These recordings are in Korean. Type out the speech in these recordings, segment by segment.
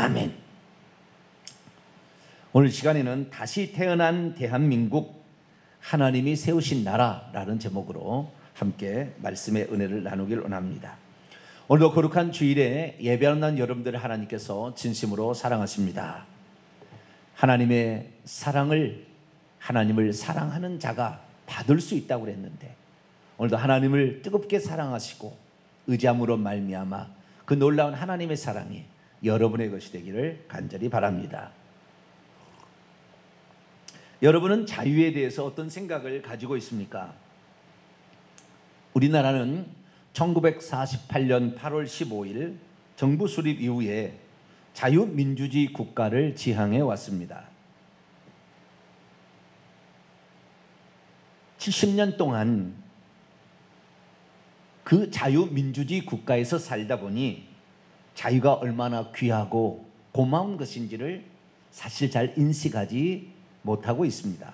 아멘. 오늘 시간에는 다시 태어난 대한민국 하나님이 세우신 나라라는 제목으로 함께 말씀의 은혜를 나누길 원합니다. 오늘도 거룩한 주일에 예배하는 여러분들을 하나님께서 진심으로 사랑하십니다. 하나님의 사랑을 하나님을 사랑하는 자가 받을 수 있다고 그랬는데 오늘도 하나님을 뜨겁게 사랑하시고 의지함으로 말미암아 그 놀라운 하나님의 사랑이 여러분의 것이 되기를 간절히 바랍니다. 여러분은 자유에 대해서 어떤 생각을 가지고 있습니까? 우리나라는 1948년 8월 15일 정부 수립 이후에 자유민주주의 국가를 지향해 왔습니다. 70년 동안 그 자유민주주의 국가에서 살다 보니 자유가 얼마나 귀하고 고마운 것인지를 사실 잘 인식하지 못하고 있습니다.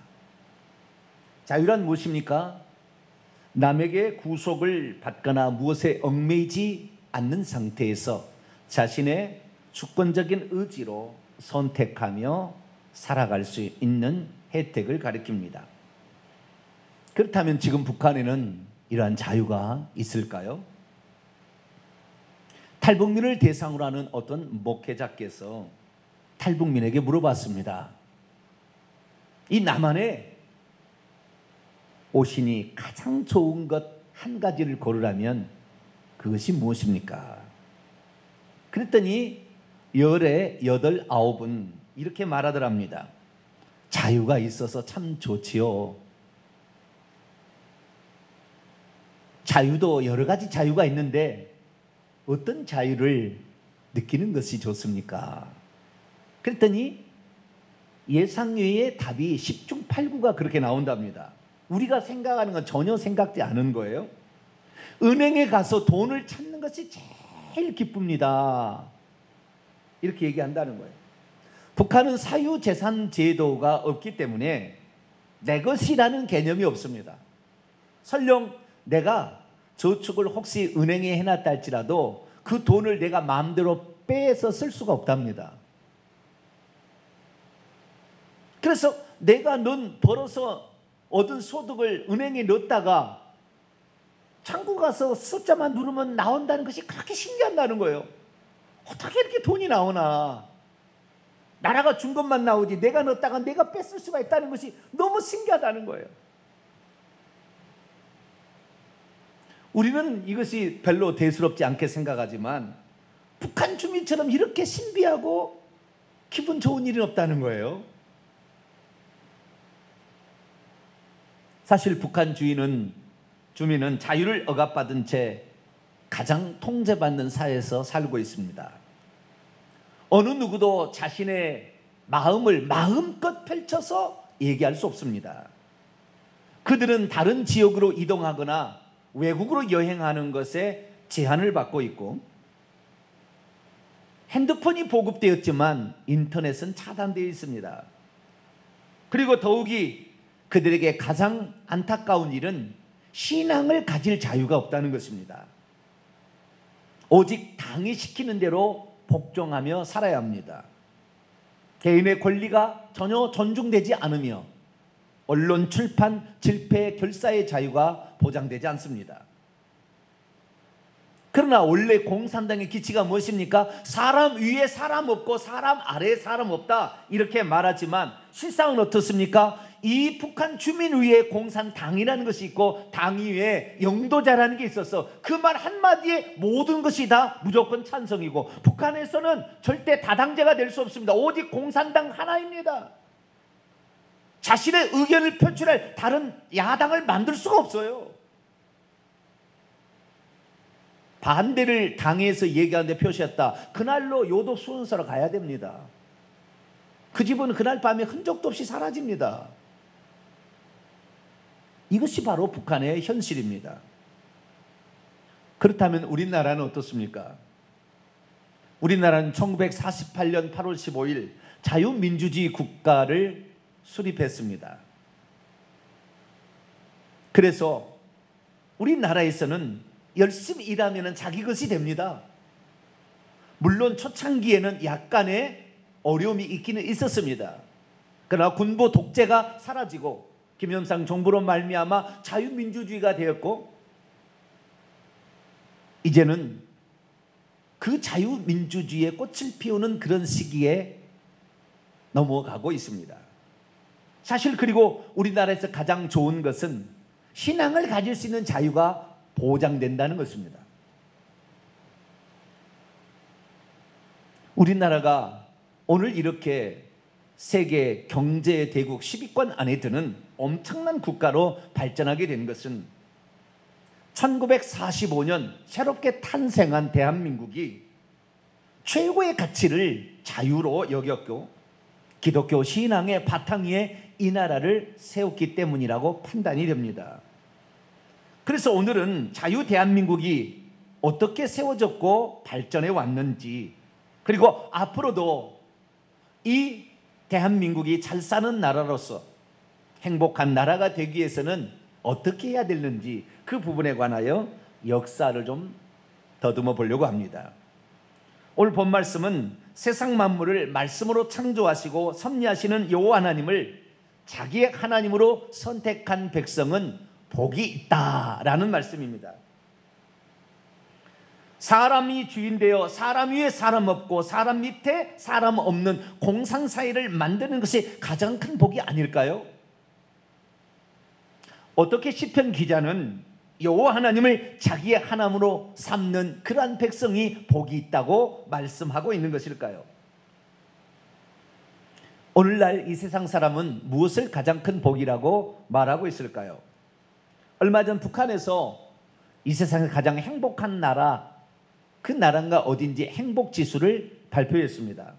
자유란 무엇입니까? 남에게 구속을 받거나 무엇에 얽매이지 않는 상태에서 자신의 주권적인 의지로 선택하며 살아갈 수 있는 혜택을 가리킵니다. 그렇다면 지금 북한에는 이러한 자유가 있을까요? 탈북민을 대상으로 하는 어떤 목회자께서 탈북민에게 물어봤습니다. 이 남한에 오신이 가장 좋은 것 한 가지를 고르라면 그것이 무엇입니까? 그랬더니 열에 여덟 아홉은 이렇게 말하더랍니다. 자유가 있어서 참 좋지요. 자유도 여러 가지 자유가 있는데 어떤 자유를 느끼는 것이 좋습니까? 그랬더니 예상외의 답이 10중 8구가 그렇게 나온답니다. 우리가 생각하는 건 전혀 생각지 않은 거예요. 은행에 가서 돈을 찾는 것이 제일 기쁩니다. 이렇게 얘기한다는 거예요. 북한은 사유재산 제도가 없기 때문에 내 것이라는 개념이 없습니다. 설령 내가 저축을 혹시 은행에 해놨다 할지라도 그 돈을 내가 마음대로 빼서 쓸 수가 없답니다. 그래서 내가 넌 벌어서 얻은 소득을 은행에 넣었다가 창구 가서 숫자만 누르면 나온다는 것이 그렇게 신기하다는 거예요. 어떻게 이렇게 돈이 나오나? 나라가 준 것만 나오지 내가 넣었다가 내가 뺐을 수가 있다는 것이 너무 신기하다는 거예요. 우리는 이것이 별로 대수롭지 않게 생각하지만 북한 주민처럼 이렇게 신비하고 기분 좋은 일은 없다는 거예요. 사실 북한 주인은 주민은 자유를 억압받은 채 가장 통제받는 사회에서 살고 있습니다. 어느 누구도 자신의 마음을 마음껏 펼쳐서 얘기할 수 없습니다. 그들은 다른 지역으로 이동하거나 외국으로 여행하는 것에 제한을 받고 있고 핸드폰이 보급되었지만 인터넷은 차단되어 있습니다. 그리고 더욱이 그들에게 가장 안타까운 일은 신앙을 가질 자유가 없다는 것입니다. 오직 당이 시키는 대로 복종하며 살아야 합니다. 개인의 권리가 전혀 존중되지 않으며 언론, 출판, 질패, 결사의 자유가 보장되지 않습니다. 그러나 원래 공산당의 기치가 무엇입니까? 사람 위에 사람 없고 사람 아래에 사람 없다 이렇게 말하지만 실상은 어떻습니까? 이 북한 주민 위에 공산당이라는 것이 있고 당 위에 영도자라는 게 있어서 그 말 한마디에 모든 것이 다 무조건 찬성이고 북한에서는 절대 다당제가 될 수 없습니다. 오직 공산당 하나입니다. 자신의 의견을 표출할 다른 야당을 만들 수가 없어요. 반대를 당에서 얘기하는데 표시했다. 그날로 요독 순서로 가야 됩니다. 그 집은 그날 밤에 흔적도 없이 사라집니다. 이것이 바로 북한의 현실입니다. 그렇다면 우리나라는 어떻습니까? 우리나라는 1948년 8월 15일 자유민주주의 국가를 수립했습니다. 그래서 우리나라에서는 열심히 일하면 자기 것이 됩니다. 물론 초창기에는 약간의 어려움이 있기는 있었습니다. 그러나 군부 독재가 사라지고 김영삼 정부로 말미암아 자유민주주의가 되었고 이제는 그 자유민주주의의 꽃을 피우는 그런 시기에 넘어가고 있습니다. 사실 그리고 우리나라에서 가장 좋은 것은 신앙을 가질 수 있는 자유가 보장된다는 것입니다. 우리나라가 오늘 이렇게 세계 경제 대국 10위권 안에 드는 엄청난 국가로 발전하게 된 것은 1945년 새롭게 탄생한 대한민국이 최고의 가치를 자유로 여겼고 기독교 신앙의 바탕 위에 이 나라를 세웠기 때문이라고 판단이 됩니다. 그래서 오늘은 자유 대한민국이 어떻게 세워졌고 발전해 왔는지 그리고 앞으로도 이 대한민국이 잘 사는 나라로서 행복한 나라가 되기 위해서는 어떻게 해야 되는지 그 부분에 관하여 역사를 좀 더듬어 보려고 합니다. 오늘 본 말씀은 세상 만물을 말씀으로 창조하시고 섭리하시는 여호와 하나님을 자기의 하나님으로 선택한 백성은 복이 있다라는 말씀입니다. 사람이 주인되어 사람 위에 사람 없고 사람 밑에 사람 없는 공상 사회를 만드는 것이 가장 큰 복이 아닐까요? 어떻게 시편 기자는 여호와 하나님을 자기의 하나님으로 삼는 그러한 백성이 복이 있다고 말씀하고 있는 것일까요? 오늘날 이 세상 사람은 무엇을 가장 큰 복이라고 말하고 있을까요? 얼마 전 북한에서 이 세상에 가장 행복한 나라 그 나라가 어딘지 행복 지수를 발표했습니다.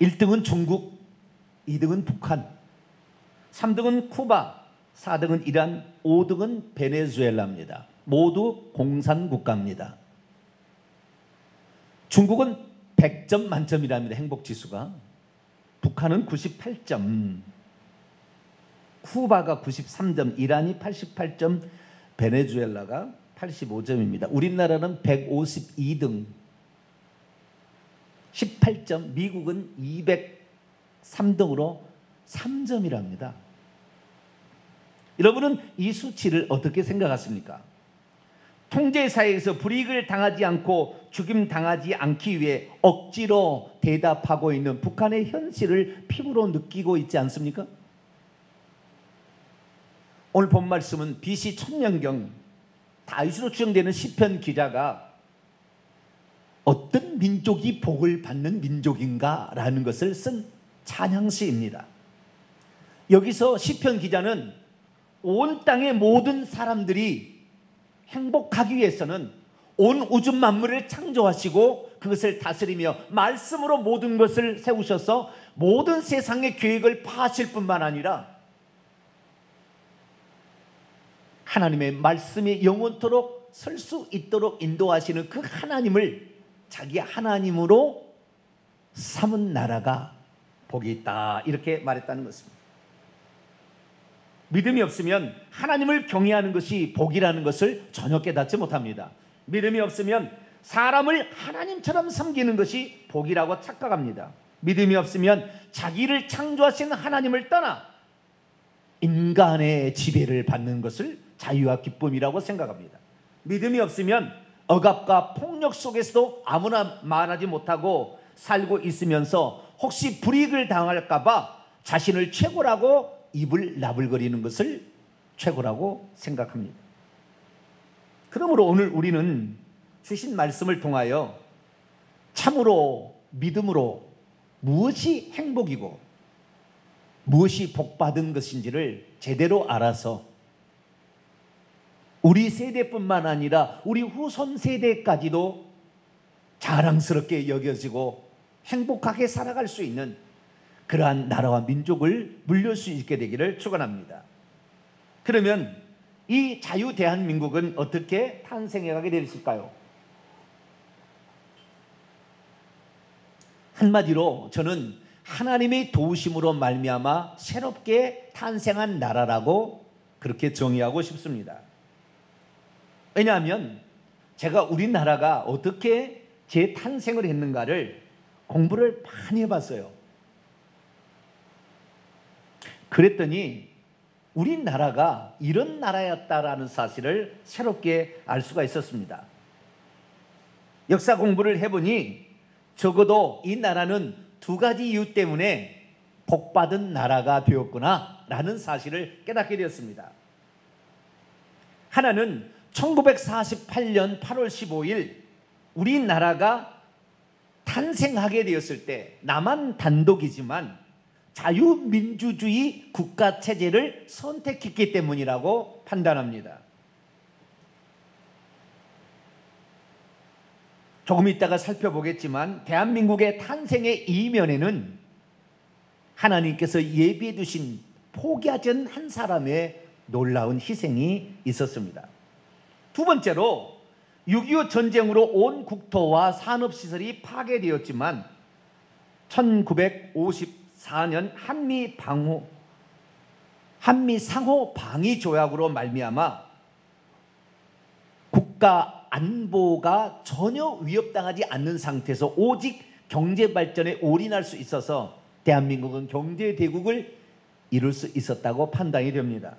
1등은 중국, 2등은 북한, 3등은 쿠바, 4등은 이란, 5등은 베네수엘라입니다. 모두 공산 국가입니다. 중국은 100점 만점이랍니다. 행복 지수가. 북한은 98점. 쿠바가 93점, 이란이 88점, 베네수엘라가 85점입니다. 우리나라는 152등. 18점, 미국은 203등으로 3점이랍니다. 여러분은 이 수치를 어떻게 생각하십니까? 통제 사회에서 불이익을 당하지 않고 죽임 당하지 않기 위해 억지로 대답하고 있는 북한의 현실을 피부로 느끼고 있지 않습니까? 오늘 본 말씀은 BC 천년경 다윗으로 추정되는 시편 기자가 어떤 민족이 복을 받는 민족인가라는 것을 쓴 찬양시입니다. 여기서 시편 기자는 온 땅의 모든 사람들이 행복하기 위해서는 온 우주 만물을 창조하시고 그것을 다스리며 말씀으로 모든 것을 세우셔서 모든 세상의 계획을 파하실 뿐만 아니라 하나님의 말씀이 영원토록 설 수 있도록 인도하시는 그 하나님을 자기 하나님으로 삼은 나라가 복이 있다. 이렇게 말했다는 것입니다. 믿음이 없으면 하나님을 경외하는 것이 복이라는 것을 전혀 깨닫지 못합니다. 믿음이 없으면 사람을 하나님처럼 섬기는 것이 복이라고 착각합니다. 믿음이 없으면 자기를 창조하신 하나님을 떠나 인간의 지배를 받는 것을 자유와 기쁨이라고 생각합니다. 믿음이 없으면 억압과 폭력 속에서도 아무나 말하지 못하고 살고 있으면서 혹시 불이익을 당할까봐 자신을 최고라고 입을 나불거리는 것을 최고라고 생각합니다. 그러므로 오늘 우리는 주신 말씀을 통하여 참으로 믿음으로 무엇이 행복이고 무엇이 복받은 것인지를 제대로 알아서 우리 세대뿐만 아니라 우리 후손 세대까지도 자랑스럽게 여겨지고 행복하게 살아갈 수 있는 그러한 나라와 민족을 물릴 수 있게 되기를 축원합니다. 그러면 이 자유 대한민국은 어떻게 탄생해 가게 되었을까요? 한마디로 저는 하나님의 도우심으로 말미암아 새롭게 탄생한 나라라고 그렇게 정의하고 싶습니다. 왜냐하면 제가 우리나라가 어떻게 재탄생을 했는가를 공부를 많이 해봤어요. 그랬더니 우리나라가 이런 나라였다라는 사실을 새롭게 알 수가 있었습니다. 역사 공부를 해보니 적어도 이 나라는 두 가지 이유 때문에 복받은 나라가 되었구나 라는 사실을 깨닫게 되었습니다. 하나는 1948년 8월 15일 우리나라가 탄생하게 되었을 때 남한 단독이지만 자유민주주의 국가 체제를 선택했기 때문이라고 판단합니다. 조금 있다가 살펴보겠지만 대한민국의 탄생의 이면에는 하나님께서 예비해 두신 포기하전 한 사람의 놀라운 희생이 있었습니다. 두 번째로 6.25 전쟁으로 온 국토와 산업시설이 파괴되었지만 1954년 한미 방호 한미 상호 방위 조약으로 말미암아 국가 안보가 전혀 위협당하지 않는 상태에서 오직 경제 발전에 올인할 수 있어서 대한민국은 경제 대국을 이룰 수 있었다고 판단이 됩니다.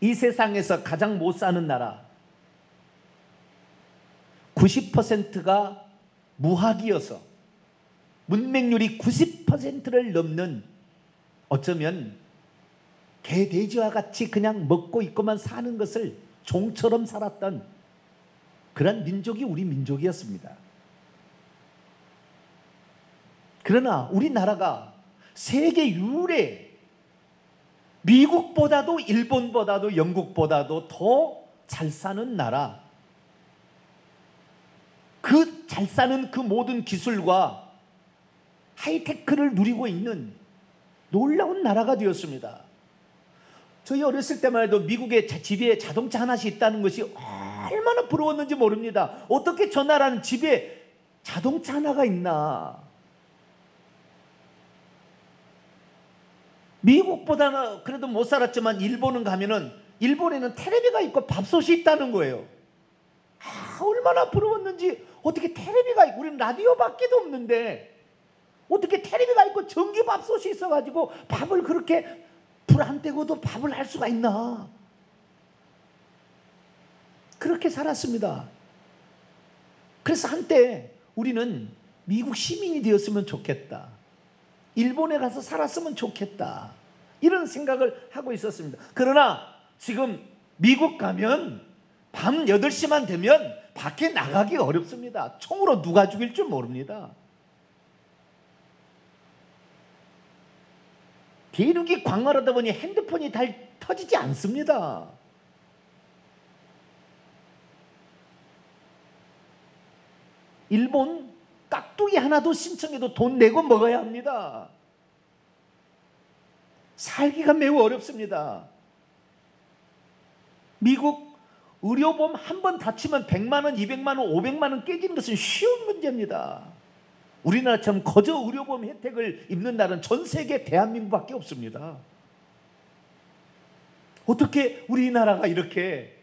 이 세상에서 가장 못 사는 나라 90%가 무학이어서 문맹률이 90%를 넘는 어쩌면 개 돼지와 같이 그냥 먹고 있고만 사는 것을 종처럼 살았던 그런 민족이 우리 민족이었습니다. 그러나 우리나라가 세계 유례 미국보다도 일본보다도 영국보다도 더 잘 사는 나라 그 잘 사는 그 모든 기술과 하이테크를 누리고 있는 놀라운 나라가 되었습니다. 저희 어렸을 때만 해도 미국에 집에 자동차 하나씩 있다는 것이 얼마나 부러웠는지 모릅니다. 어떻게 저 나라는 집에 자동차 하나가 있나? 미국보다는 그래도 못 살았지만 일본은 가면은 일본에는 테레비가 있고 밥솥이 있다는 거예요. 아, 얼마나 부러웠는지 어떻게 테레비가 있고 우리는 라디오밖에 없는데 어떻게 테레비가 있고 전기밥솥이 있어가지고 밥을 그렇게 불 안 떼고도 밥을 할 수가 있나? 그렇게 살았습니다. 그래서 한때 우리는 미국 시민이 되었으면 좋겠다. 일본에 가서 살았으면 좋겠다. 이런 생각을 하고 있었습니다. 그러나 지금 미국 가면 밤 8시만 되면 밖에 나가기 어렵습니다. 총으로 누가 죽일 줄 모릅니다. 대륙이 광활하다 보니 핸드폰이 잘 터지지 않습니다. 일본 깍두기 하나도 신청해도 돈 내고 먹어야 합니다. 살기가 매우 어렵습니다. 미국 의료보험 한 번 다치면 100만 원, 200만 원, 500만 원 깨지는 것은 쉬운 문제입니다. 우리나라처럼 거저 의료보험 혜택을 입는 나라는 전 세계 대한민국밖에 없습니다. 어떻게 우리나라가 이렇게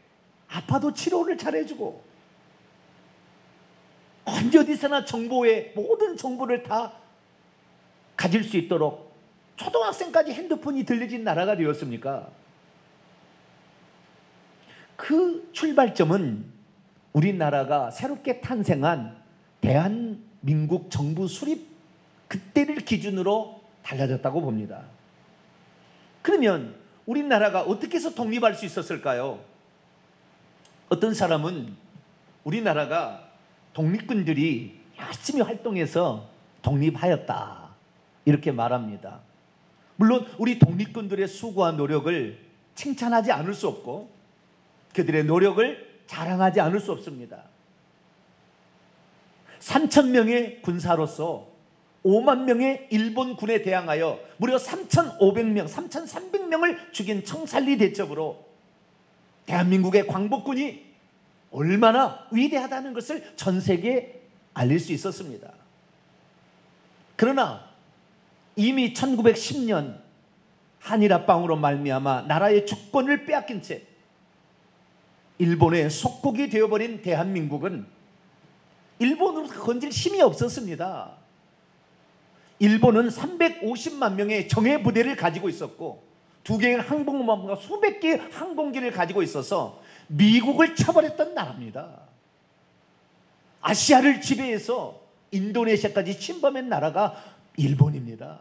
아파도 치료를 잘해주고 언제 어디서나 정보의 모든 정보를 다 가질 수 있도록 초등학생까지 핸드폰이 들려진 나라가 되었습니까? 그 출발점은 우리나라가 새롭게 탄생한 대한 민국 정부 수립 그때를 기준으로 달라졌다고 봅니다. 그러면 우리나라가 어떻게 해서 독립할 수 있었을까요? 어떤 사람은 우리나라가 독립군들이 열심히 활동해서 독립하였다. 이렇게 말합니다. 물론 우리 독립군들의 수고와 노력을 칭찬하지 않을 수 없고 그들의 노력을 자랑하지 않을 수 없습니다. 3천 명의 군사로서 5만 명의 일본 군에 대항하여 무려 3,500명, 3,300명을 죽인 청살리 대첩으로 대한민국의 광복군이 얼마나 위대하다는 것을 전 세계에 알릴 수 있었습니다. 그러나 이미 1910년 한일 합방으로 말미암아 나라의 주권을 빼앗긴 채 일본의 속국이 되어버린 대한민국은 일본으로 건질 힘이 없었습니다. 일본은 350만 명의 정예 부대를 가지고 있었고 두 개의 항공모함과 수백 개의 항공기를 가지고 있어서 미국을 쳐버렸던 나라입니다. 아시아를 지배해서 인도네시아까지 침범한 나라가 일본입니다.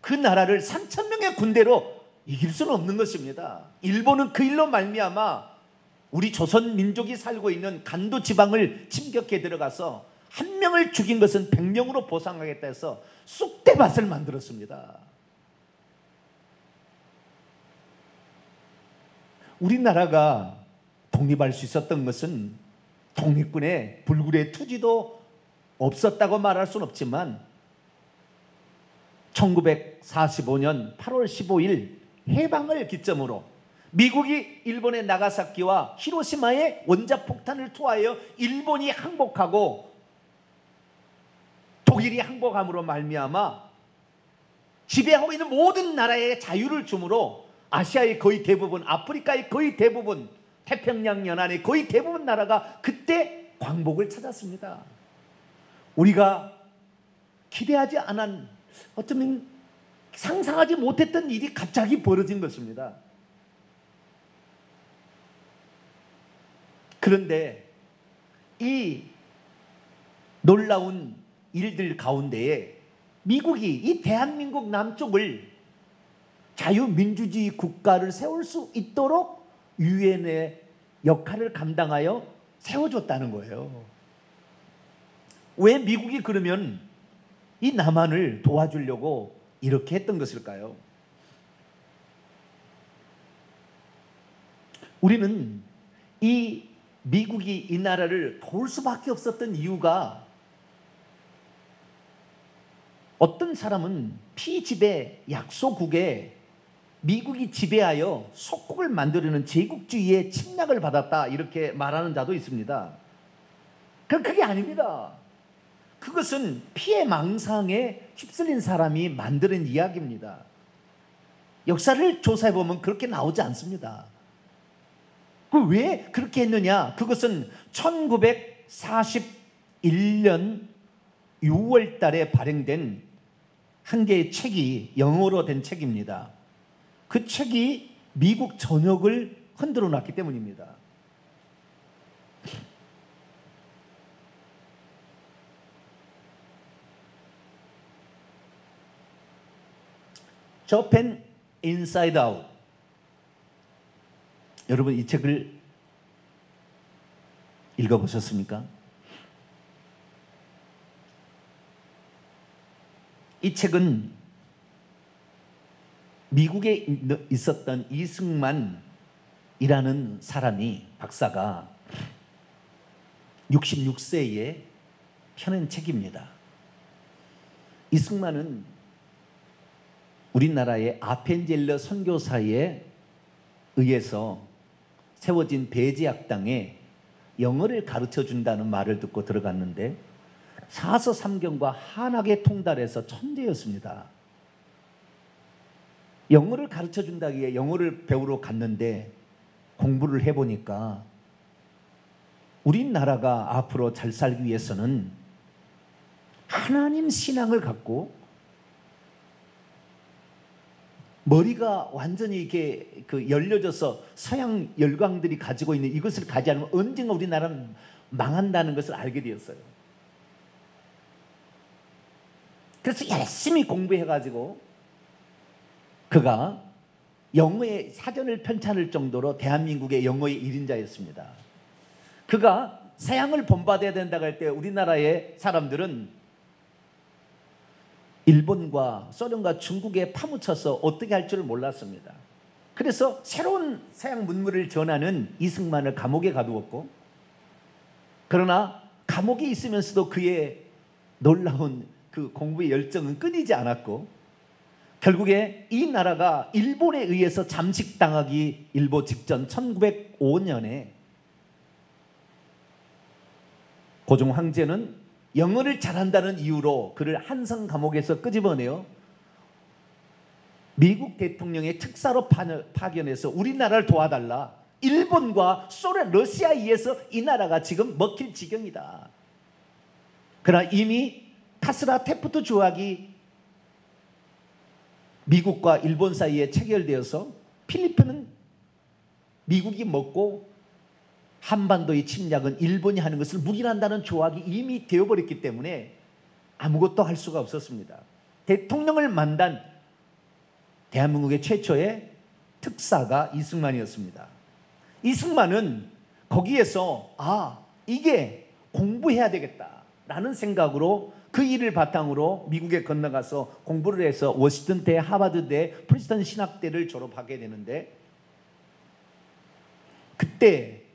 그 나라를 3천 명의 군대로 이길 수는 없는 것입니다. 일본은 그 일로 말미암아 우리 조선 민족이 살고 있는 간도 지방을 침격해 들어가서 한 명을 죽인 것은 100명으로 보상하겠다 해서 쑥대밭을 만들었습니다. 우리나라가 독립할 수 있었던 것은 독립군의 불굴의 투지도 없었다고 말할 수는 없지만 1945년 8월 15일 해방을 기점으로 미국이 일본의 나가사키와 히로시마에 원자폭탄을 투하하여 일본이 항복하고 독일이 항복함으로 말미암아 지배하고 있는 모든 나라의 자유를 주므로 아시아의 거의 대부분, 아프리카의 거의 대부분, 태평양 연안의 거의 대부분 나라가 그때 광복을 찾았습니다. 우리가 기대하지 않은 어쩌면 상상하지 못했던 일이 갑자기 벌어진 것입니다. 그런데 이 놀라운 일들 가운데에 미국이 이 대한민국 남쪽을 자유민주주의 국가를 세울 수 있도록 유엔의 역할을 감당하여 세워줬다는 거예요. 왜 미국이 그러면 이 남한을 도와주려고 이렇게 했던 것일까요? 우리는 이 미국이 이 나라를 도울 수밖에 없었던 이유가 어떤 사람은 피지배 약소국에 미국이 지배하여 속국을 만들려는 제국주의의 침략을 받았다 이렇게 말하는 자도 있습니다. 그 그게 아닙니다. 그것은 피해 망상에 휩쓸린 사람이 만드는 이야기입니다. 역사를 조사해 보면 그렇게 나오지 않습니다. 그왜 그렇게 했느냐? 그것은 1941년 6월 달에 발행된 한 개의 책이 영어로 된 책입니다. 그 책이 미국 전역을 흔들어 놨기 때문입니다. Japan Inside Out 여러분 이 책을 읽어보셨습니까? 이 책은 미국에 있었던 이승만이라는 사람이 박사가 66세에 펴낸 책입니다. 이승만은 우리나라의 아펜젤러 선교사에 의해서 세워진 배제학당에 영어를 가르쳐 준다는 말을 듣고 들어갔는데 사서 삼경과 한학에 통달해서 천재였습니다. 영어를 가르쳐 준다기에 영어를 배우러 갔는데 공부를 해보니까 우리나라가 앞으로 잘 살기 위해서는 하나님 신앙을 갖고 머리가 완전히 이렇게 그 열려져서 서양 열광들이 가지고 있는 이것을 가지 않으면 언젠가 우리나라는 망한다는 것을 알게 되었어요. 그래서 열심히 공부해가지고 그가 영어의 사전을 편찬할 정도로 대한민국의 영어의 1인자였습니다. 그가 서양을 본받아야 된다고 할 때 우리나라의 사람들은 일본과 소련과 중국에 파묻혀서 어떻게 할 줄을 몰랐습니다. 그래서 새로운 서양 문물을 전하는 이승만을 감옥에 가두었고 그러나 감옥에 있으면서도 그의 놀라운 그 공부의 열정은 끊이지 않았고 결국에 이 나라가 일본에 의해서 잠식당하기 일보 직전 1905년에 고종 황제는 영어를 잘한다는 이유로 그를 한성 감옥에서 끄집어내어 미국 대통령의 특사로 파견해서 우리나라를 도와달라 일본과 소련, 러시아에 의해서 이 나라가 지금 먹힐 지경이다. 그러나 이미 카스라 테프트 조약이 미국과 일본 사이에 체결되어서 필리핀은 미국이 먹고 한반도의 침략은 일본이 하는 것을 묵인한다는 조약이 이미 되어버렸기 때문에 아무것도 할 수가 없었습니다. 대통령을 만난 대한민국의 최초의 특사가 이승만이었습니다. 이승만은 거기에서 아 이게 공부해야 되겠다라는 생각으로 그 일을 바탕으로 미국에 건너가서 공부를 해서 워싱턴 대, 하버드 대, 프린스턴 신학대를 졸업하게 되는데 그때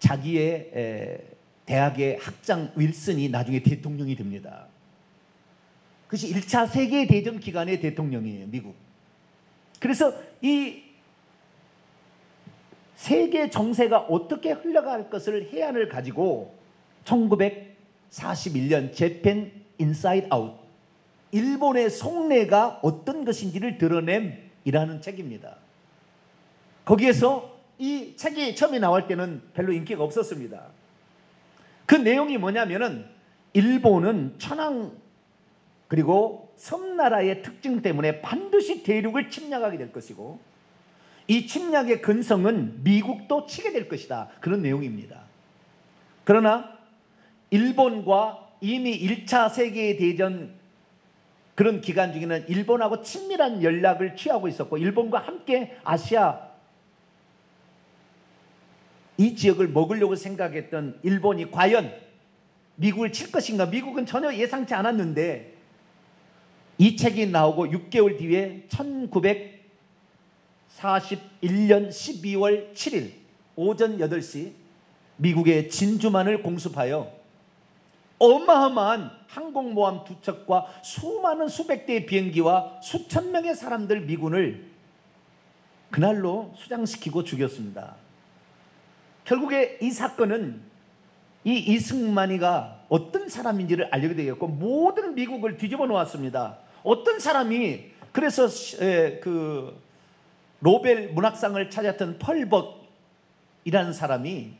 자기의 대학의 학장 윌슨이 나중에 대통령이 됩니다. 그것이 1차 세계대전 기간의 대통령이에요, 미국. 그래서 이 세계 정세가 어떻게 흘러갈 것을 혜안을 가지고 1941년 Japan Inside Out 일본의 속내가 어떤 것인지를 드러냄이라는 책입니다. 거기에서 이 책이 처음에 나올 때는 별로 인기가 없었습니다. 그 내용이 뭐냐면은 일본은 천황 그리고 섬나라의 특징 때문에 반드시 대륙을 침략하게 될 것이고 이 침략의 근성은 미국도 치게 될 것이다. 그런 내용입니다. 그러나 일본과 이미 1차 세계대전 그런 기간 중에는 일본하고 친밀한 연락을 취하고 있었고 일본과 함께 아시아 이 지역을 먹으려고 생각했던 일본이 과연 미국을 칠 것인가? 미국은 전혀 예상치 않았는데 이 책이 나오고 6개월 뒤에 1900 41년 12월 7일 오전 8시 미국의 진주만을 공습하여 어마어마한 항공모함 두 척과 수많은 수백 대의 비행기와 수천 명의 사람들 미군을 그날로 수장시키고 죽였습니다. 결국에 이 사건은 이 이승만이가 어떤 사람인지를 알게 되었고 모든 미국을 뒤집어 놓았습니다. 어떤 사람이 그래서 그 노벨 문학상을 찾았던 펄벅이라는 사람이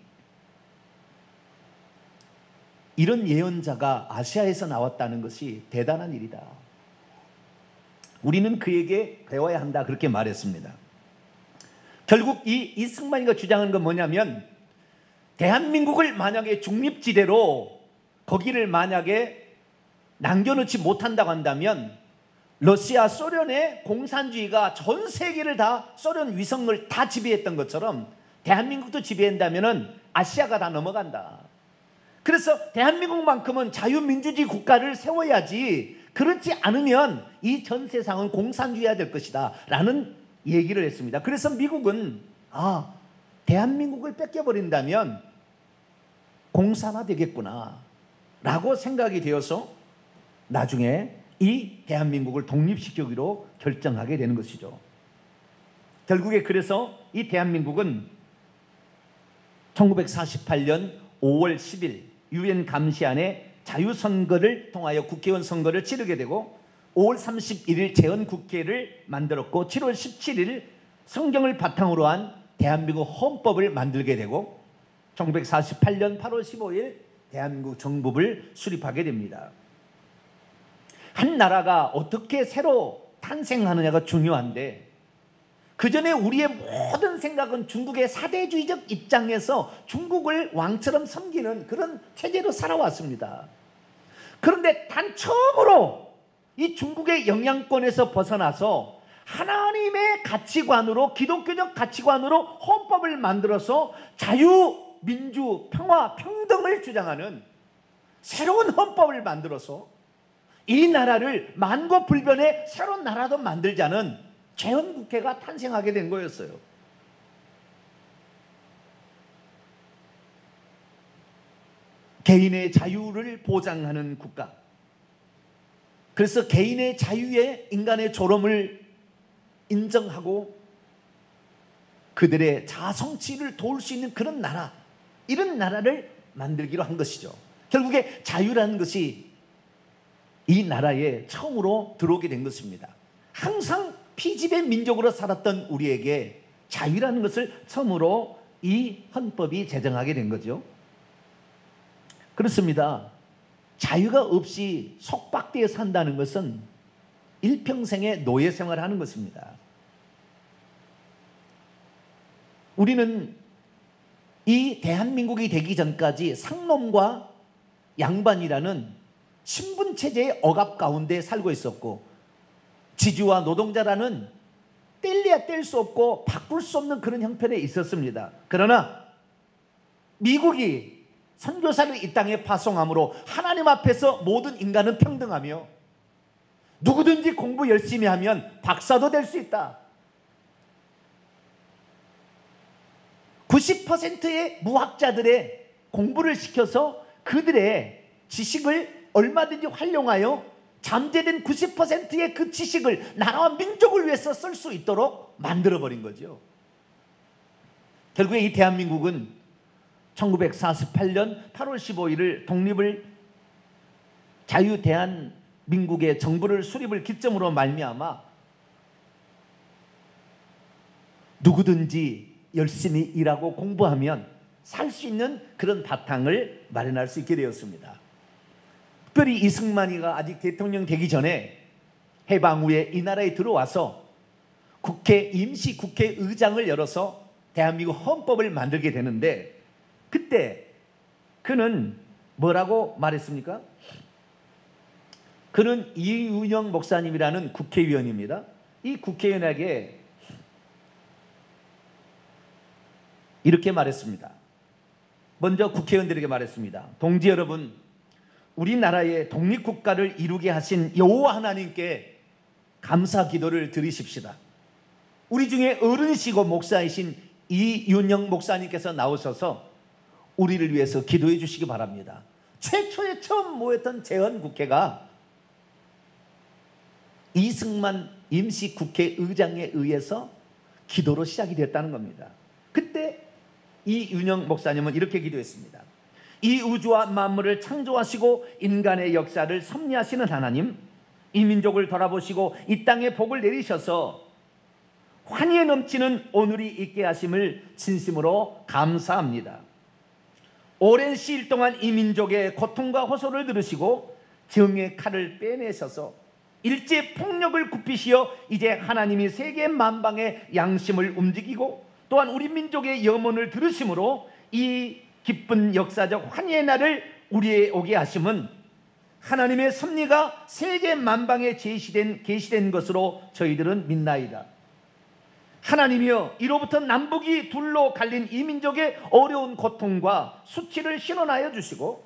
이런 예언자가 아시아에서 나왔다는 것이 대단한 일이다. 우리는 그에게 배워야 한다. 그렇게 말했습니다. 결국 이 이승만이가 주장한 건 뭐냐면 대한민국을 만약에 중립지대로 거기를 만약에 남겨놓지 못한다고 한다면 러시아 소련의 공산주의가 전 세계를 다 소련 위성을 다 지배했던 것처럼 대한민국도 지배한다면 아시아가 다 넘어간다. 그래서 대한민국만큼은 자유민주주의 국가를 세워야지 그렇지 않으면 이 전 세상은 공산주의가 될 것이다 라는 얘기를 했습니다. 그래서 미국은 아 대한민국을 뺏겨버린다면 공산화 되겠구나 라고 생각이 되어서 나중에 이 대한민국을 독립시키기로 결정하게 되는 것이죠. 결국에 그래서 이 대한민국은 1948년 5월 10일 유엔 감시안에 자유선거를 통하여 국회의원 선거를 치르게 되고 5월 31일 재헌국회를 만들었고 7월 17일 성경을 바탕으로 한 대한민국 헌법을 만들게 되고 1948년 8월 15일 대한민국 정부를 수립하게 됩니다. 한 나라가 어떻게 새로 탄생하느냐가 중요한데 그 전에 우리의 모든 생각은 중국의 사대주의적 입장에서 중국을 왕처럼 섬기는 그런 체제로 살아왔습니다. 그런데 단 처음으로 이 중국의 영향권에서 벗어나서 하나님의 가치관으로 기독교적 가치관으로 헌법을 만들어서 자유, 민주, 평화, 평등을 주장하는 새로운 헌법을 만들어서 이 나라를 만고불변의 새로운 나라도 만들자는 재헌국회가 탄생하게 된 거였어요. 개인의 자유를 보장하는 국가. 그래서 개인의 자유에 인간의 졸음을 인정하고 그들의 자성치를 도울 수 있는 그런 나라, 이런 나라를 만들기로 한 것이죠. 결국에 자유라는 것이 이 나라에 처음으로 들어오게 된 것입니다. 항상 피집의 민족으로 살았던 우리에게 자유라는 것을 처음으로 이 헌법이 제정하게 된 거죠. 그렇습니다. 자유가 없이 속박되어 산다는 것은 일평생의 노예 생활을 하는 것입니다. 우리는 이 대한민국이 되기 전까지 상놈과 양반이라는 신분 체제의 억압 가운데 살고 있었고 지주와 노동자라는 뗄래야 뗄 수 없고 바꿀 수 없는 그런 형편에 있었습니다. 그러나 미국이 선교사를 이 땅에 파송함으로 하나님 앞에서 모든 인간은 평등하며 누구든지 공부 열심히 하면 박사도 될 수 있다. 90%의 무학자들의 공부를 시켜서 그들의 지식을 얼마든지 활용하여 잠재된 90%의 그 지식을 나라와 민족을 위해서 쓸 수 있도록 만들어버린 거죠. 결국에 이 대한민국은 1948년 8월 15일을 독립을 자유 대한민국의 정부를 수립을 기점으로 말미암아 누구든지 열심히 일하고 공부하면 살 수 있는 그런 바탕을 마련할 수 있게 되었습니다. 특별히 이승만이가 아직 대통령 되기 전에 해방 후에 이 나라에 들어와서 국회 임시 국회의장을 열어서 대한민국 헌법을 만들게 되는데 그때 그는 뭐라고 말했습니까? 그는 이윤영 목사님이라는 국회의원입니다. 이 국회의원에게 이렇게 말했습니다. 먼저 국회의원들에게 말했습니다. 동지 여러분, 우리나라의 독립국가를 이루게 하신 여호와 하나님께 감사 기도를 드리십시다. 우리 중에 어른이시고 목사이신 이윤영 목사님께서 나오셔서 우리를 위해서 기도해 주시기 바랍니다. 최초에 처음 모였던 재헌 국회가 이승만 임시 국회의장에 의해서 기도로 시작이 됐다는 겁니다. 그때 이윤영 목사님은 이렇게 기도했습니다. 이 우주와 만물을 창조하시고 인간의 역사를 섭리하시는 하나님, 이 민족을 돌아보시고 이 땅에 복을 내리셔서 환희에 넘치는 오늘이 있게 하심을 진심으로 감사합니다. 오랜 시일 동안 이 민족의 고통과 호소를 들으시고 정의 칼을 빼내셔서 일제 폭력을 굽히시어 이제 하나님이 세계 만방의 양심을 움직이고 또한 우리 민족의 염원을 들으심으로 이 기쁜 역사적 환희의 날을 우리에 오게 하심은 하나님의 섭리가 세계 만방에 제시된 계시된 것으로 저희들은 믿나이다. 하나님이여 이로부터 남북이 둘로 갈린 이 민족의 어려운 고통과 수치를 신원하여 주시고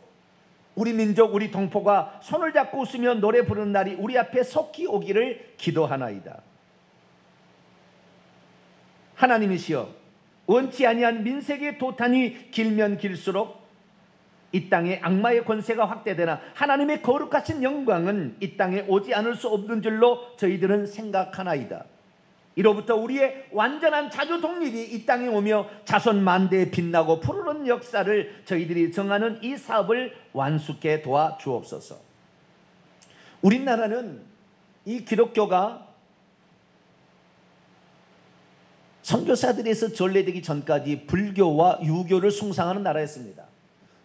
우리 민족 우리 동포가 손을 잡고 웃으며 노래 부르는 날이 우리 앞에 속히 오기를 기도하나이다. 하나님이시여 원치 아니한 민색의 도탄이 길면 길수록 이 땅에 악마의 권세가 확대되나 하나님의 거룩하신 영광은 이 땅에 오지 않을 수 없는 줄로 저희들은 생각하나이다. 이로부터 우리의 완전한 자주 독립이 이 땅에 오며 자손 만대에 빛나고 푸르른 역사를 저희들이 정하는 이 사업을 완숙해 도와 주옵소서. 우리나라는 이 기독교가 선교사들에서 전래되기 전까지 불교와 유교를 숭상하는 나라였습니다.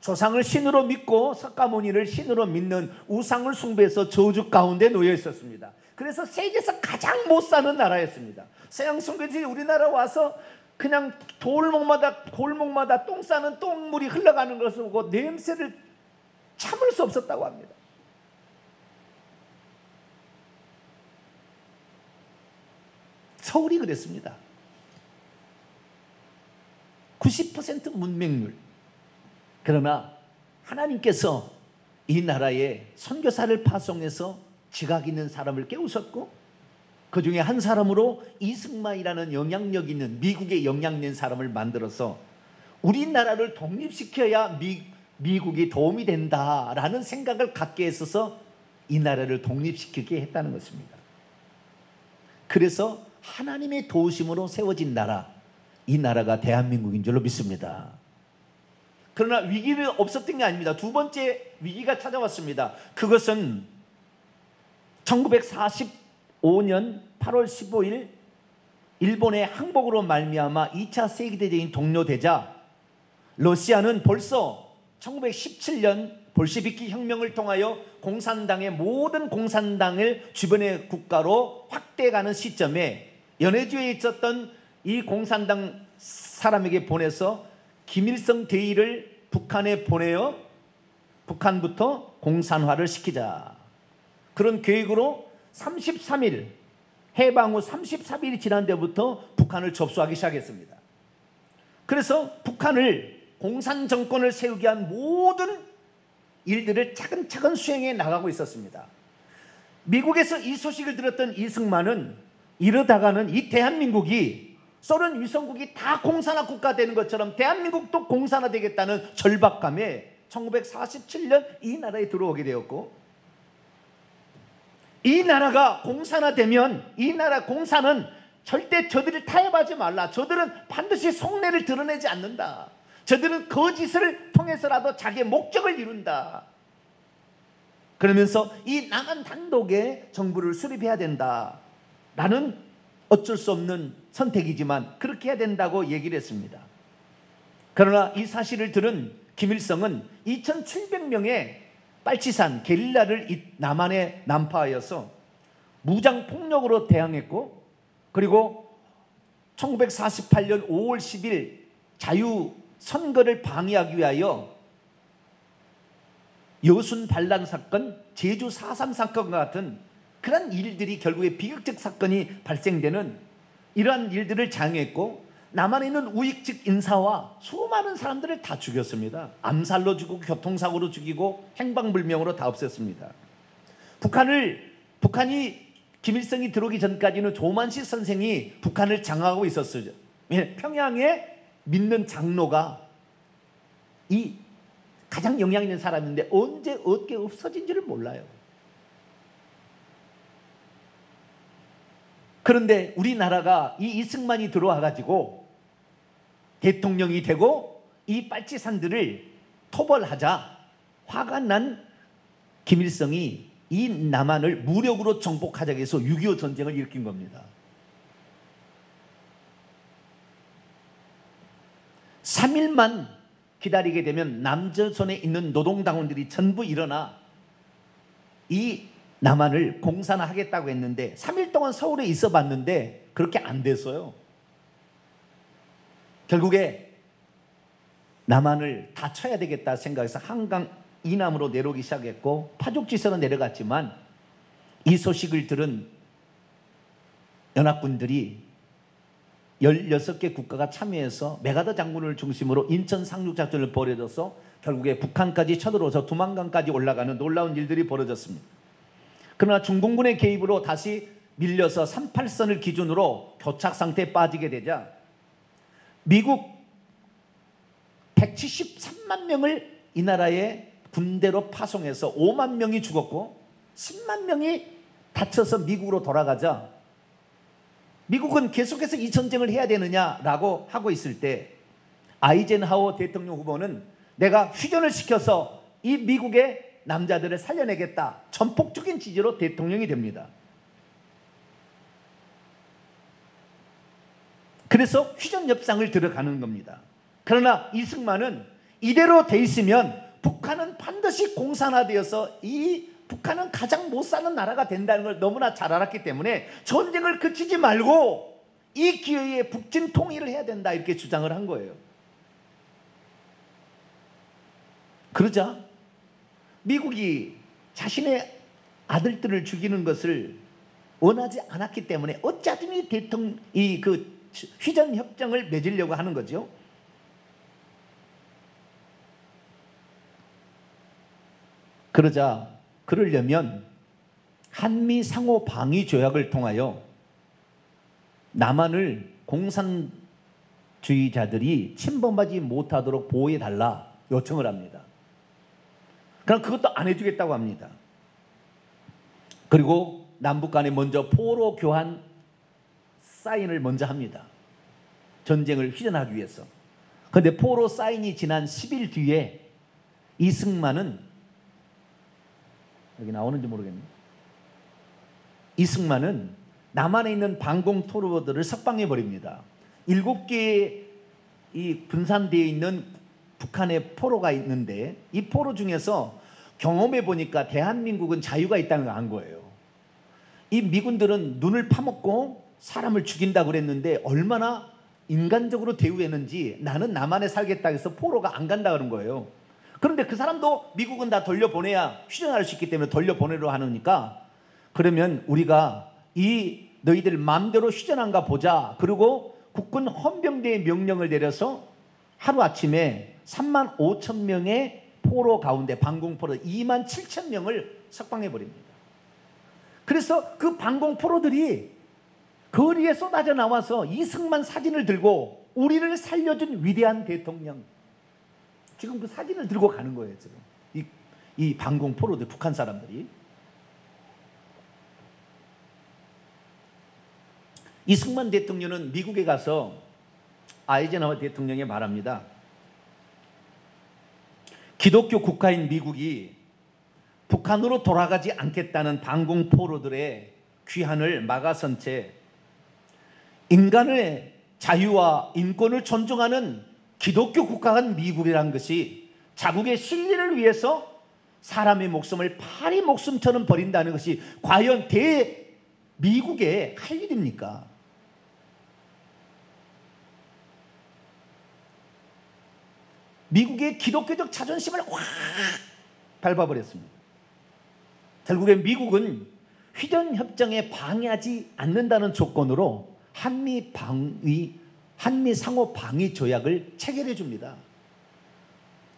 조상을 신으로 믿고 석가모니를 신으로 믿는 우상을 숭배해서 저주 가운데 놓여 있었습니다. 그래서 세계에서 가장 못 사는 나라였습니다. 서양 선교들이 우리나라 와서 그냥 돌목마다 골목마다 똥 싸는 똥물이 흘러가는 것을 보고 냄새를 참을 수 없었다고 합니다. 서울이 그랬습니다. 90% 문맹률. 그러나 하나님께서 이 나라에 선교사를 파송해서 지각 있는 사람을 깨우셨고 그 중에 한 사람으로 이승만이라는 영향력 있는 미국의 있는 사람을 만들어서 우리나라를 독립시켜야 미, 미국이 도움이 된다라는 생각을 갖게 했어서 이 나라를 독립시키게 했다는 것입니다. 그래서 하나님의 도우심으로 세워진 나라, 이 나라가 대한민국인 줄로 믿습니다. 그러나 위기는 없었던 게 아닙니다. 두 번째 위기가 찾아왔습니다. 그것은 1945년 8월 15일 일본의 항복으로 말미암아 2차 세계대전이 종료되자 러시아는 벌써 1917년 볼시비키 혁명을 통하여 공산당의 모든 공산당을 주변의 국가로 확대해가는 시점에 연해주에 있었던 이 공산당 사람에게 보내서 김일성 대위를 북한에 보내어 북한부터 공산화를 시키자. 그런 계획으로 33일 해방 후 33일이 지난 데부터 북한을 접수하기 시작했습니다. 그래서 북한을 공산 정권을 세우기 위한 모든 일들을 차근차근 수행해 나가고 있었습니다. 미국에서 이 소식을 들었던 이승만은 이러다가는 이 대한민국이 소련 위성국이 다 공산화 국가 되는 것처럼 대한민국도 공산화 되겠다는 절박감에 1947년 이 나라에 들어오게 되었고 이 나라가 공산화되면 이 나라 공산은 절대 저들을 타협하지 말라. 저들은 반드시 속내를 드러내지 않는다. 저들은 거짓을 통해서라도 자기의 목적을 이룬다. 그러면서 이 남한 단독의 정부를 수립해야 된다. 라는 어쩔 수 없는 선택이지만 그렇게 해야 된다고 얘기를 했습니다. 그러나 이 사실을 들은 김일성은 2700명의 빨치산 게릴라를 남한에 난파하여서 무장 폭력으로 대항했고 그리고 1948년 5월 10일 자유 선거를 방해하기 위하여 여순 반란 사건, 제주 4.3 사건과 같은 그런 일들이 결국에 비극적 사건이 발생되는 이러한 일들을 장했고 남한에 있는 우익적 인사와 수많은 사람들을 다 죽였습니다. 암살로 죽이고 교통사고로 죽이고 행방불명으로 다 없앴습니다. 북한을 북한이 김일성이 들어오기 전까지는 조만식 선생이 북한을 장악하고 있었어요. 평양에 믿는 장로가 이 가장 영향 있는 사람인데 언제 어떻게 없어진지를 몰라요. 그런데 우리나라가 이 이승만이 들어와 가지고 대통령이 되고 이 빨치산들을 토벌하자 화가 난 김일성이 이 남한을 무력으로 정복하자 해서 6.25 전쟁을 일으킨 겁니다. 3일만 기다리게 되면 남조선에 있는 노동당원들이 전부 일어나 이 남한을 공산화 하겠다고 했는데 3일 동안 서울에 있어 봤는데 그렇게 안 됐어요. 결국에 남한을 다 쳐야 되겠다 생각해서 한강 이남으로 내려오기 시작했고 파죽지선으로 내려갔지만 이 소식을 들은 연합군들이 16개 국가가 참여해서 메가더 장군을 중심으로 인천 상륙작전을 벌여줘서 결국에 북한까지 쳐들어서 두만강까지 올라가는 놀라운 일들이 벌어졌습니다. 그러나 중공군의 개입으로 다시 밀려서 38선을 기준으로 교착 상태에 빠지게 되자 미국 173만 명을 이 나라에 군대로 파송해서 5만 명이 죽었고 10만 명이 다쳐서 미국으로 돌아가자 미국은 계속해서 이 전쟁을 해야 되느냐라고 하고 있을 때 아이젠하워 대통령 후보는 내가 휴전을 시켜서 이 미국의 남자들을 살려내겠다. 전폭적인 지지로 대통령이 됩니다. 그래서 휴전 협상을 들어가는 겁니다. 그러나 이승만은 이대로 돼 있으면 북한은 반드시 공산화되어서 이 북한은 가장 못 사는 나라가 된다는 걸 너무나 잘 알았기 때문에 전쟁을 그치지 말고 이 기회에 북진 통일을 해야 된다 이렇게 주장을 한 거예요. 그러자 미국이 자신의 아들들을 죽이는 것을 원하지 않았기 때문에 어쩌든 이 대통령 이 그 휴전 협정을 맺으려고 하는 거죠. 그러자 그러려면 한미 상호 방위 조약을 통하여 남한을 공산주의자들이 침범하지 못하도록 보호해 달라 요청을 합니다. 그럼 그것도 안 해주겠다고 합니다. 그리고 남북 간에 먼저 포로 교환 사인을 먼저 합니다. 전쟁을 휴전하기 위해서. 그런데 포로 사인이 지난 10일 뒤에 이승만은 여기 나오는지 모르겠네. 이승만은 남한에 있는 방공 포로들을 석방해 버립니다. 일곱 개의 이 분산되어 있는 북한의 포로가 있는데 이 포로 중에서 경험해 보니까 대한민국은 자유가 있다는 걸 안 거예요. 이 미군들은 눈을 파먹고 사람을 죽인다 그랬는데 얼마나 인간적으로 대우했는지 나는 남한에 살겠다 해서 포로가 안 간다 그런 거예요. 그런데 그 사람도 미국은 다 돌려보내야 휴전할 수 있기 때문에 돌려보내려 하니까 그러면 우리가 이 너희들 마음대로 휴전한가 보자. 그리고 국군 헌병대의 명령을 내려서 하루아침에 3만 5천 명의 포로 가운데 방공포로 2만 7천 명을 석방해 버립니다. 그래서 그 방공 포로들이 거리에 쏟아져 나와서 이승만 사진을 들고 우리를 살려준 위대한 대통령 지금 그 사진을 들고 가는 거예요 지금 이, 이 방공 포로들 북한 사람들이 이승만 대통령은 미국에 가서 아이젠하워 대통령에 말합니다. 기독교 국가인 미국이 북한으로 돌아가지 않겠다는 방공 포로들의 귀환을 막아선 채 인간의 자유와 인권을 존중하는 기독교 국가가 미국이라는 것이 자국의 신리를 위해서 사람의 목숨을 파리 목숨처럼 버린다는 것이 과연 대 미국의 할 일입니까? 미국의 기독교적 자존심을 확 밟아버렸습니다. 결국에 미국은 휴전 협정에 방해하지 않는다는 조건으로 한미 방위 한미 상호 방위 조약을 체결해 줍니다.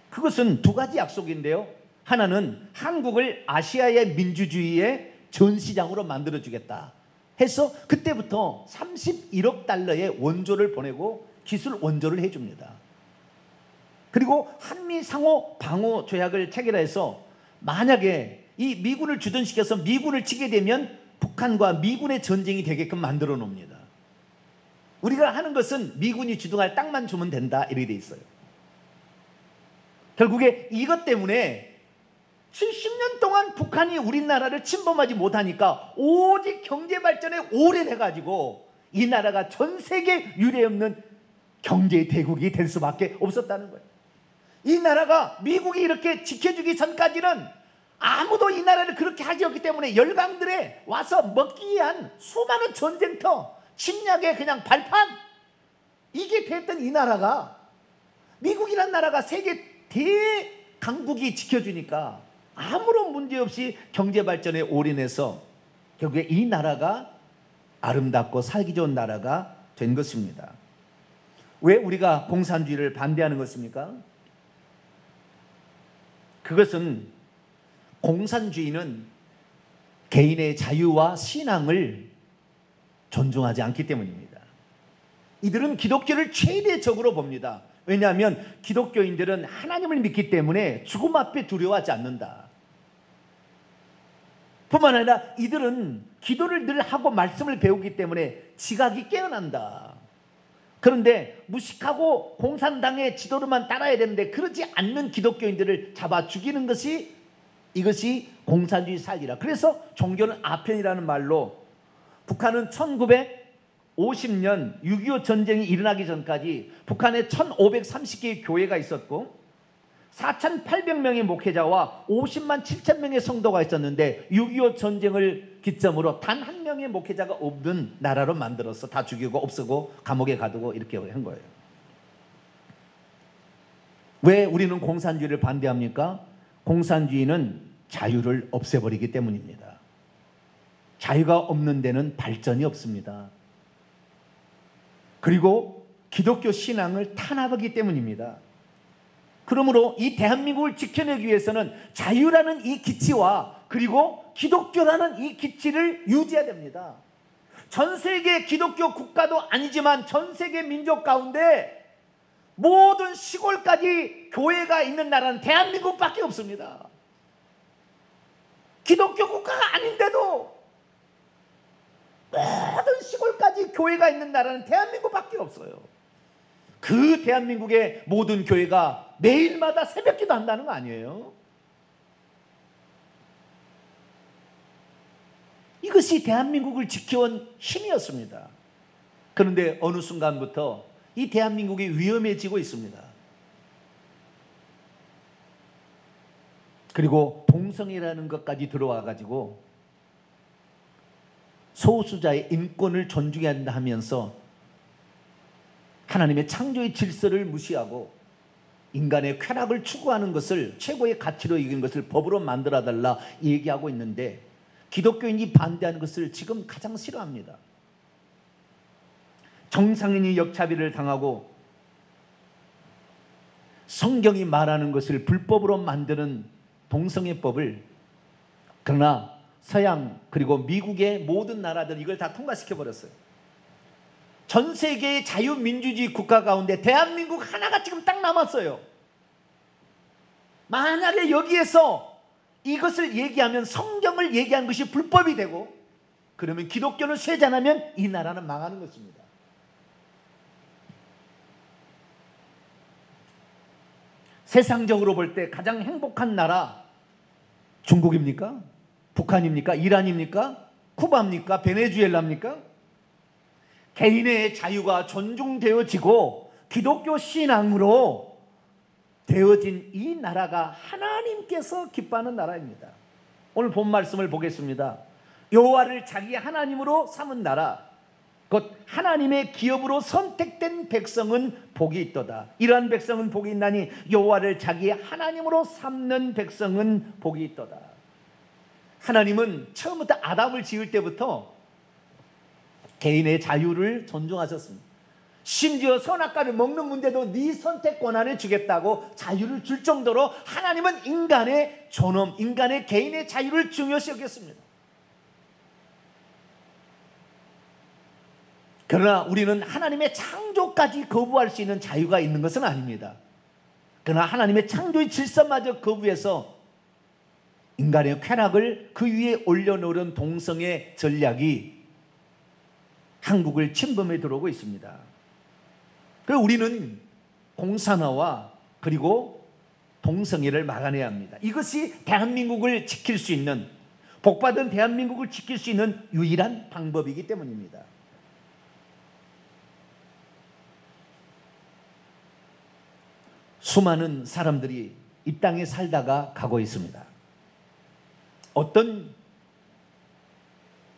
그것은 두 가지 약속인데요. 하나는 한국을 아시아의 민주주의의 전시장으로 만들어 주겠다. 해서 그때부터 31억 달러의 원조를 보내고 기술 원조를 해 줍니다. 그리고 한미 상호 방호 조약을 체결해서 만약에 이 미군을 주둔시켜서 미군을 치게 되면 북한과 미군의 전쟁이 되게끔 만들어 놓습니다. 우리가 하는 것은 미군이 주둔할 땅만 주면 된다 이렇게 돼 있어요. 결국에 이것 때문에 70년 동안 북한이 우리나라를 침범하지 못하니까 오직 경제 발전에 오래돼 가지고 이 나라가 전 세계 유례 없는 경제 대국이 될 수밖에 없었다는 거예요. 이 나라가 미국이 이렇게 지켜주기 전까지는 아무도 이 나라를 그렇게 하지 않기 때문에 열강들에 와서 먹기 위한 수많은 전쟁터, 침략의 그냥 발판 이게 됐던 이 나라가 미국이란 나라가 세계 대강국이 지켜주니까 아무런 문제 없이 경제 발전에 올인해서 결국에 이 나라가 아름답고 살기 좋은 나라가 된 것입니다. 왜 우리가 공산주의를 반대하는 것입니까? 그것은 공산주의는 개인의 자유와 신앙을 존중하지 않기 때문입니다. 이들은 기독교를 최대적으로 봅니다. 왜냐하면 기독교인들은 하나님을 믿기 때문에 죽음 앞에 두려워하지 않는다. 뿐만 아니라 이들은 기도를 늘 하고 말씀을 배우기 때문에 지각이 깨어난다. 그런데 무식하고 공산당의 지도를만 따라야 되는데 그러지 않는 기독교인들을 잡아 죽이는 것이 이것이 공산주의 살리라. 그래서 종교는 아편이라는 말로 북한은 1950년 6.25 전쟁이 일어나기 전까지 북한에 1530개의 교회가 있었고 4,800명의 목회자와 50만 7천 명의 성도가 있었는데 6.25 전쟁을 기점으로 단 한 명의 목회자가 없는 나라로 만들어서 다 죽이고 없애고 감옥에 가두고 이렇게 한 거예요. 왜 우리는 공산주의를 반대합니까? 공산주의는 자유를 없애버리기 때문입니다. 자유가 없는 데는 발전이 없습니다. 그리고 기독교 신앙을 탄압하기 때문입니다. 그러므로 이 대한민국을 지켜내기 위해서는 자유라는 이 기치와 그리고 기독교라는 이 기치를 유지해야 됩니다. 전 세계 기독교 국가도 아니지만 전 세계 민족 가운데 모든 시골까지 교회가 있는 나라는 대한민국밖에 없습니다. 기독교 국가가 아닌데도 모든 시골까지 교회가 있는 나라는 대한민국밖에 없어요. 그 대한민국의 모든 교회가 매일마다 새벽 기도 한다는 거 아니에요? 이것이 대한민국을 지켜온 힘이었습니다. 그런데 어느 순간부터 이 대한민국이 위험해지고 있습니다. 그리고 동성이라는 것까지 들어와 가지고 소수자의 인권을 존중해야 한다 하면서 하나님의 창조의 질서를 무시하고 인간의 쾌락을 추구하는 것을 최고의 가치로 여기는 것을 법으로 만들어 달라 얘기하고 있는데 기독교인이 반대하는 것을 지금 가장 싫어합니다. 정상인이 역차비를 당하고 성경이 말하는 것을 불법으로 만드는 동성애 법을 그러나 서양 그리고 미국의 모든 나라들 이걸 다 통과시켜 버렸어요. 전 세계의 자유민주주의 국가 가운데 대한민국 하나가 지금 딱 남았어요. 만약에 여기에서 이것을 얘기하면 성경을 얘기한 것이 불법이 되고 그러면 기독교는 쇠잔하면 이 나라는 망하는 것입니다. 세상적으로 볼 때 가장 행복한 나라 중국입니까? 북한입니까? 이란입니까? 쿠바입니까? 베네수엘라입니까? 개인의 자유가 존중되어지고 기독교 신앙으로 되어진 이 나라가 하나님께서 기뻐하는 나라입니다. 오늘 본 말씀을 보겠습니다. 여호와를 자기 하나님으로 삼은 나라 곧 하나님의 기업으로 선택된 백성은 복이 있도다. 이러한 백성은 복이 있나니 여호와를 자기 하나님으로 삼는 백성은 복이 있도다. 하나님은 처음부터 아담을 지을 때부터 개인의 자유를 존중하셨습니다. 심지어 선악과를 먹는 문제도 네 선택 권한을 주겠다고 자유를 줄 정도로 하나님은 인간의 존엄, 인간의 개인의 자유를 중요시 여겼습니다. 그러나 우리는 하나님의 창조까지 거부할 수 있는 자유가 있는 것은 아닙니다. 그러나 하나님의 창조의 질서마저 거부해서 인간의 쾌락을 그 위에 올려놓은 동성의 전략이 한국을 침범해 들어오고 있습니다. 그래서 우리는 공산화와 그리고 동성애를 막아내야 합니다. 이것이 대한민국을 지킬 수 있는 복받은 대한민국을 지킬 수 있는 유일한 방법이기 때문입니다. 수많은 사람들이 이 땅에 살다가 가고 있습니다. 어떤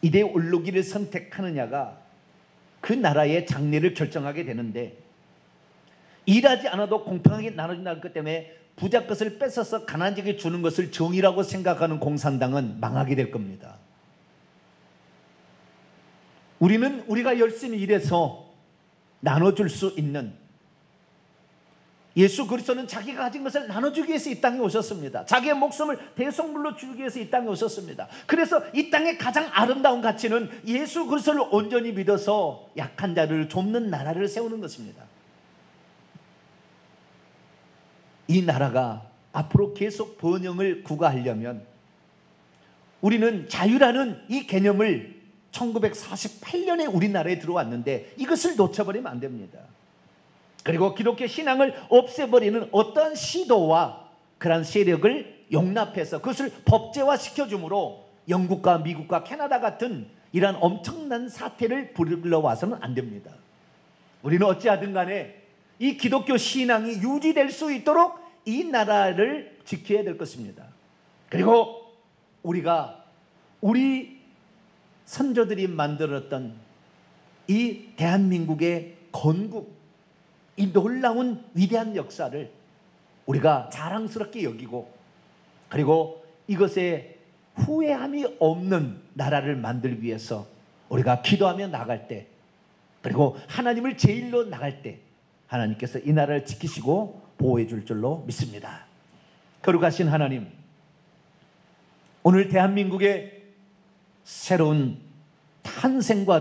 이데올로기를 선택하느냐가 그 나라의 장래를 결정하게 되는데 일하지 않아도 공평하게 나눠진다는 것 때문에 부자 것을 뺏어서 가난지게 주는 것을 정의라고 생각하는 공산당은 망하게 될 겁니다. 우리는 우리가 열심히 일해서 나눠줄 수 있는 예수 그리스도는 자기가 가진 것을 나눠주기 위해서 이 땅에 오셨습니다. 자기의 목숨을 대성물로 주기 위해서 이 땅에 오셨습니다. 그래서 이 땅의 가장 아름다운 가치는 예수 그리스도를 온전히 믿어서 약한 자를 돕는 나라를 세우는 것입니다. 이 나라가 앞으로 계속 번영을 구가하려면 우리는 자유라는 이 개념을 1948년에 우리나라에 들어왔는데 이것을 놓쳐버리면 안 됩니다. 그리고 기독교 신앙을 없애버리는 어떤 시도와 그런 세력을 용납해서 그것을 법제화 시켜줌으로 영국과 미국과 캐나다 같은 이러한 엄청난 사태를 불러와서는 안 됩니다. 우리는 어찌하든 간에 이 기독교 신앙이 유지될 수 있도록 이 나라를 지켜야 될 것입니다. 그리고 우리가 우리 선조들이 만들었던 이 대한민국의 건국 이 놀라운 위대한 역사를 우리가 자랑스럽게 여기고 그리고 이것에 후회함이 없는 나라를 만들기 위해서 우리가 기도하며 나갈 때 그리고 하나님을 제일로 나갈 때 하나님께서 이 나라를 지키시고 보호해 줄 줄로 믿습니다. 거룩하신 하나님 오늘 대한민국의 새로운 탄생과